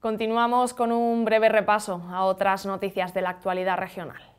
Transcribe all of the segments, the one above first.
Continuamos con un breve repaso a otras noticias de la actualidad regional.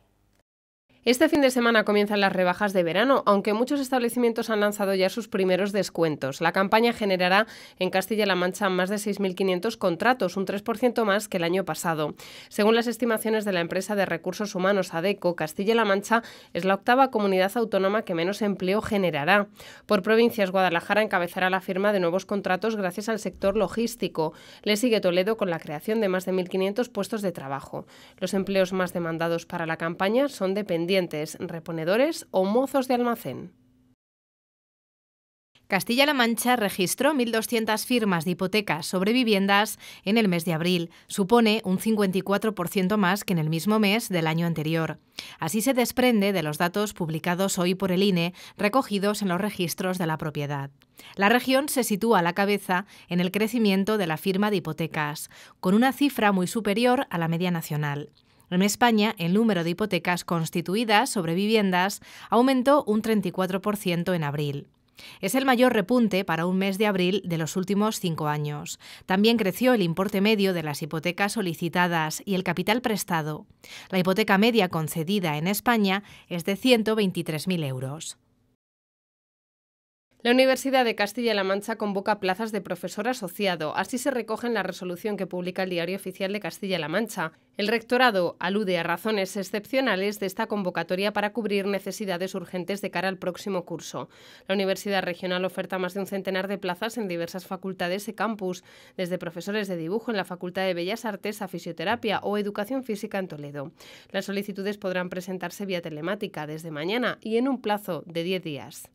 Este fin de semana comienzan las rebajas de verano, aunque muchos establecimientos han lanzado ya sus primeros descuentos. La campaña generará en Castilla-La Mancha más de 6.500 contratos, un 3% más que el año pasado. Según las estimaciones de la empresa de recursos humanos ADECO, Castilla-La Mancha es la octava comunidad autónoma que menos empleo generará. Por provincias, Guadalajara encabezará la firma de nuevos contratos gracias al sector logístico. Le sigue Toledo con la creación de más de 1.500 puestos de trabajo. Los empleos más demandados para la campaña son dependientes reponedores o mozos de almacén. Castilla-La Mancha registró 1.200 firmas de hipotecas sobre viviendas en el mes de abril. Supone un 54% más que en el mismo mes del año anterior. Así se desprende de los datos publicados hoy por el INE, recogidos en los registros de la propiedad. La región se sitúa a la cabeza en el crecimiento de la firma de hipotecas, con una cifra muy superior a la media nacional. En España, el número de hipotecas constituidas sobre viviendas aumentó un 34% en abril. Es el mayor repunte para un mes de abril de los últimos cinco años. También creció el importe medio de las hipotecas solicitadas y el capital prestado. La hipoteca media concedida en España es de 123.000 euros. La Universidad de Castilla-La Mancha convoca plazas de profesor asociado. Así se recoge en la resolución que publica el Diario Oficial de Castilla-La Mancha. El rectorado alude a razones excepcionales de esta convocatoria para cubrir necesidades urgentes de cara al próximo curso. La Universidad Regional oferta más de un centenar de plazas en diversas facultades y campus, desde profesores de dibujo en la Facultad de Bellas Artes a fisioterapia o educación física en Toledo. Las solicitudes podrán presentarse vía telemática desde mañana y en un plazo de 10 días.